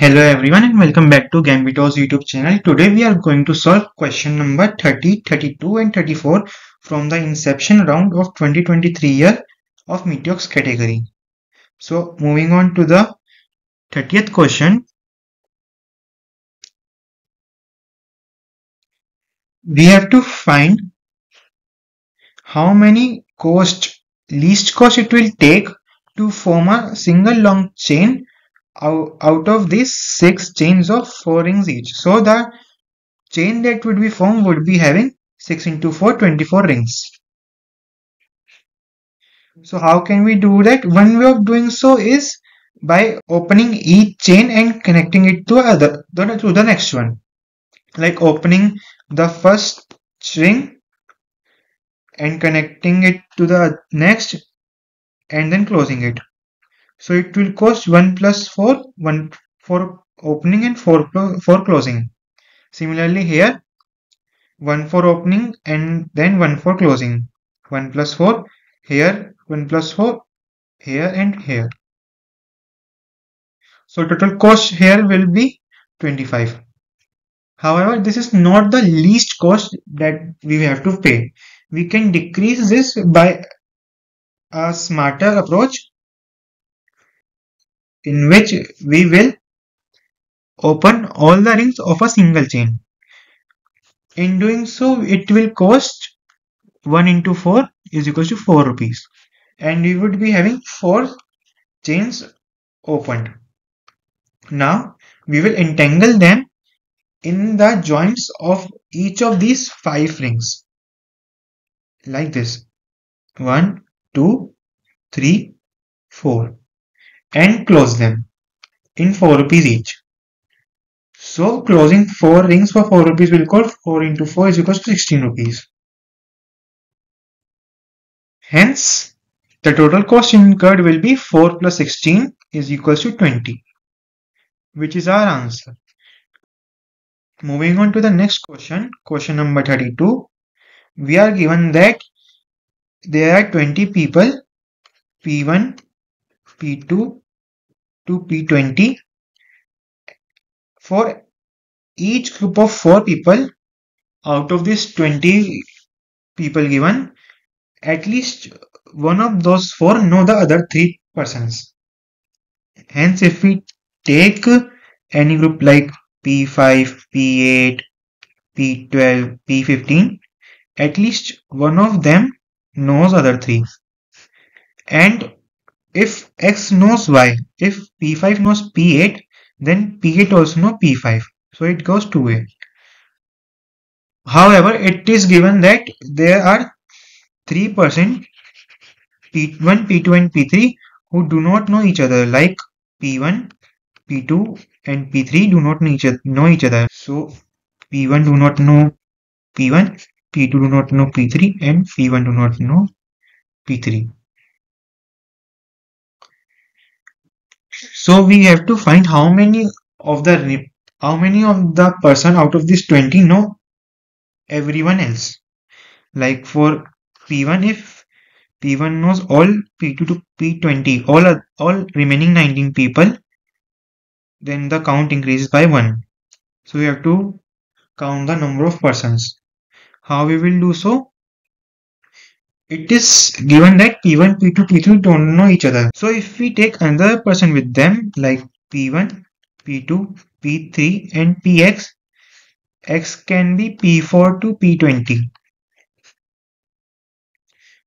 Hello everyone and welcome back to GambitoR's YouTube channel. Today we are going to solve question number 30, 32 and 34 from the inception round of 2023 year of Metiox category. So moving on to the 30th question. We have to find how many cost, least cost it will take to form a single long chain out of these six chains of four rings each. So the chain that would be formed would be having 6 into 4, 24 rings. So how can we do that? One way of doing so is by opening each chain and connecting it to other to the next one. Like opening the first ring and connecting it to the next and then closing it. So it will cost 1 plus 4, 1 for opening and 4 for closing. Similarly here, 1 for opening and then 1 for closing. 1 plus 4 here, 1 plus 4 here and here. So total cost here will be 25. However, this is not the least cost that we have to pay. We can decrease this by a smarter approach in which we will open all the rings of a single chain. In doing so, it will cost 1 into 4 is equal to 4 rupees and we would be having 4 chains opened. Now, we will entangle them in the joints of each of these 5 rings like this 1, 2, 3, 4 and close them in 4 rupees each. So closing 4 rings for 4 rupees will cost 4 into 4 is equals to 16 rupees. Hence, the total cost incurred will be 4 plus 16 is equals to 20, which is our answer. Moving on to the next question, question number 32. We are given that there are 20 people, P1, P2 to P20 for each group of 4 people out of these 20 people given at least one of those 4 know the other 3 persons. Hence if we take any group like P5 P8 P12 P15 at least one of them knows other 3 and if X knows Y, if P5 knows P8, then P8 also knows P5. So it goes two way. However, it is given that there are 3% P1, P2 and P3 who do not know each other like P1, P2 and P3 do not know each other. So P1 do not know P1, P2 do not know P3 and P1 do not know P3. So we have to find how many of the how many of the person out of this 20 know everyone else. Like for P1 if P1 knows all P2 to P20 all all remaining 19 people then the count increases by 1. So we have to count the number of persons. How we will do so? It is given that P1, P2, P3 don't know each other. So if we take another person with them like P1, P2, P3 and Px, x can be P4 to P20.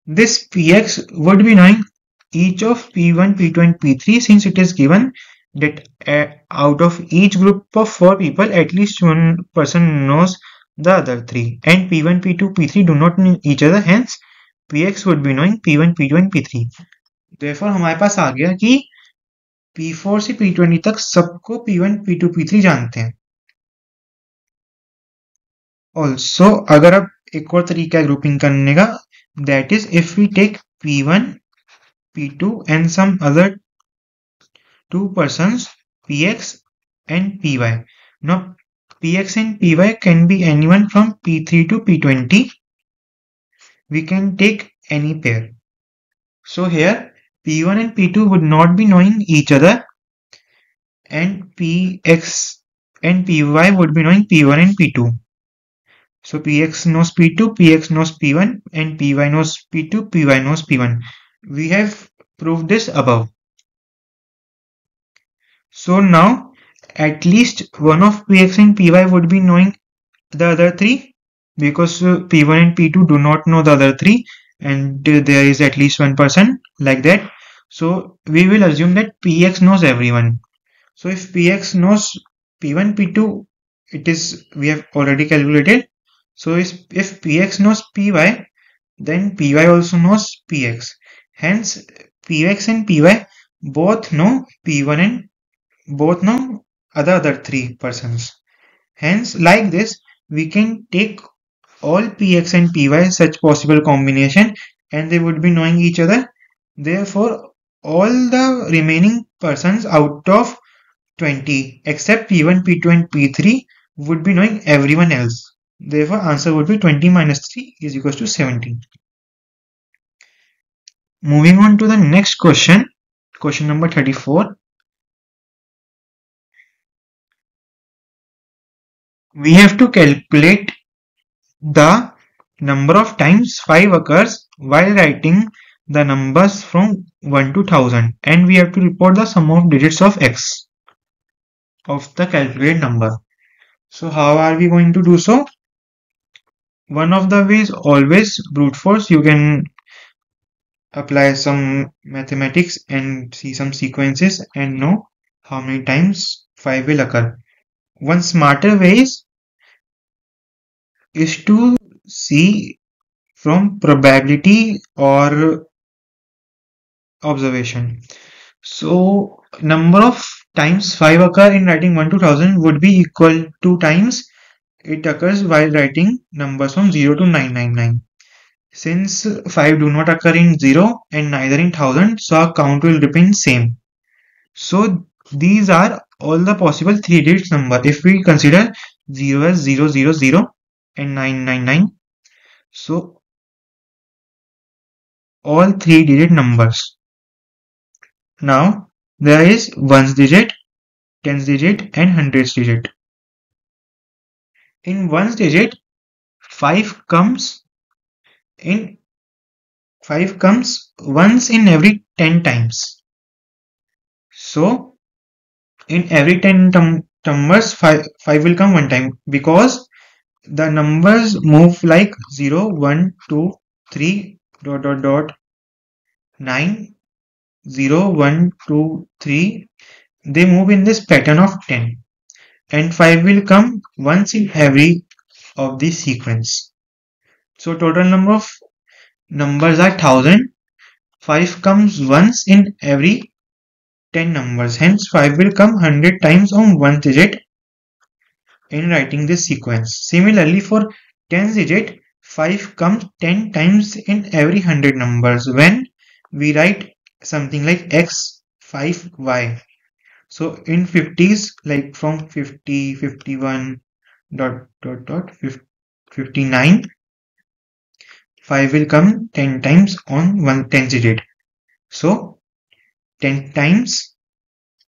This Px would be knowing each of P1, P2 and P3 since it is given that uh, out of each group of 4 people at least one person knows the other 3 and P1, P2, P3 do not know each other hence P X would be knowing P one P two and P three therefore हमारे पास आ गया कि P four से P twenty तक सबको P one P two P three जानते हैं। ऑल्सो अगर आप एक और तरीका है ग्रुपिंग करने का that is if we take P one P two and some other two person P X and P Y no P X and P Y can be any one from P three to P twenty we can take any pair. So here P1 and P2 would not be knowing each other and px and py would be knowing p1 and p2 so px knows p2 px knows p1 and py knows p2 py knows p1 we have proved this above. So now at least one of px and py would be knowing the other three because uh, p1 and p2 do not know the other three and uh, there is at least one person like that. So we will assume that px knows everyone. So if px knows p1 p2 it is we have already calculated. So if, if px knows py then py also knows px hence px and py both know p1 and both know other other three persons. Hence like this we can take all px and py such possible combination and they would be knowing each other. Therefore all the remaining persons out of 20 except p1 p2 and p3 would be knowing everyone else. Therefore answer would be 20 minus 3 is equals to 17 moving on to the next question question number 34 we have to calculate the number of times 5 occurs while writing the numbers from 1 to 1000 and we have to report the sum of digits of x of the calculated number. So how are we going to do so? One of the ways always brute force you can apply some mathematics and see some sequences and know how many times 5 will occur. One smarter way is is to see from probability or observation. So number of times 5 occur in writing 1 to 1000 would be equal to times it occurs while writing numbers from 0 to 999. Since 5 do not occur in 0 and neither in 1000 so our count will remain same. So these are all the possible 3 digits number if we consider 0 as 000 and 999 so all 3 digit numbers now there is ones digit, tens digit and hundreds digit. In ones digit, 5 comes in 5 comes once in every 10 times. So in every 10 numbers 5, 5 will come one time because the numbers move like 0, 1, 2, 3, dot dot dot 9, 0, 1, 2, 3, they move in this pattern of 10 and 5 will come once in every of the sequence. So total number of numbers are 1000. 5 comes once in every 10 numbers. Hence 5 will come 100 times on one digit in writing this sequence. Similarly for tens digit 5 comes 10 times in every 100 numbers when we write something like x5y so in 50s like from 50 51 dot dot dot 59 5 will come 10 times on one 10 digit so 10 times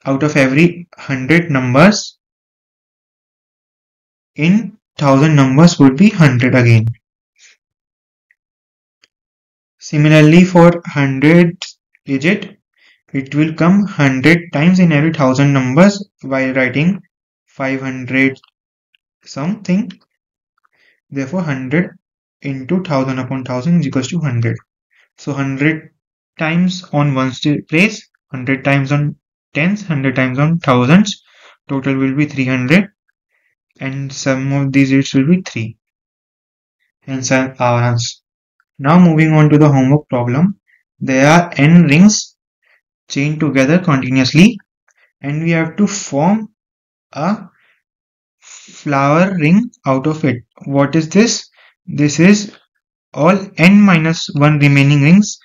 out of every 100 numbers in 1000 numbers would be 100 again similarly for 100 digit, it will come 100 times in every 1000 numbers while writing 500 something. Therefore, 100 into 1000 upon 1000 is equals to 100. So 100 times on one place, 100 times on tens, 100 times on thousands. Total will be 300 and sum of these digits will be 3. Hence our uh, answer. Now moving on to the homework problem. There are n rings chained together continuously and we have to form a flower ring out of it. What is this? This is all n minus 1 remaining rings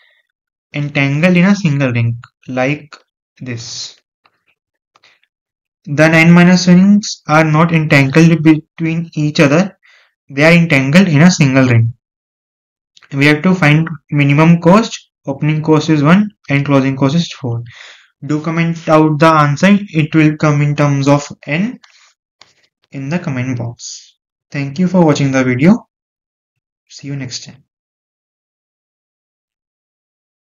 entangled in a single ring like this. The n minus rings are not entangled between each other. They are entangled in a single ring. We have to find minimum cost. Opening cost is 1 and closing cost is 4 do comment out the answer. It will come in terms of n in the comment box. Thank you for watching the video. See you next time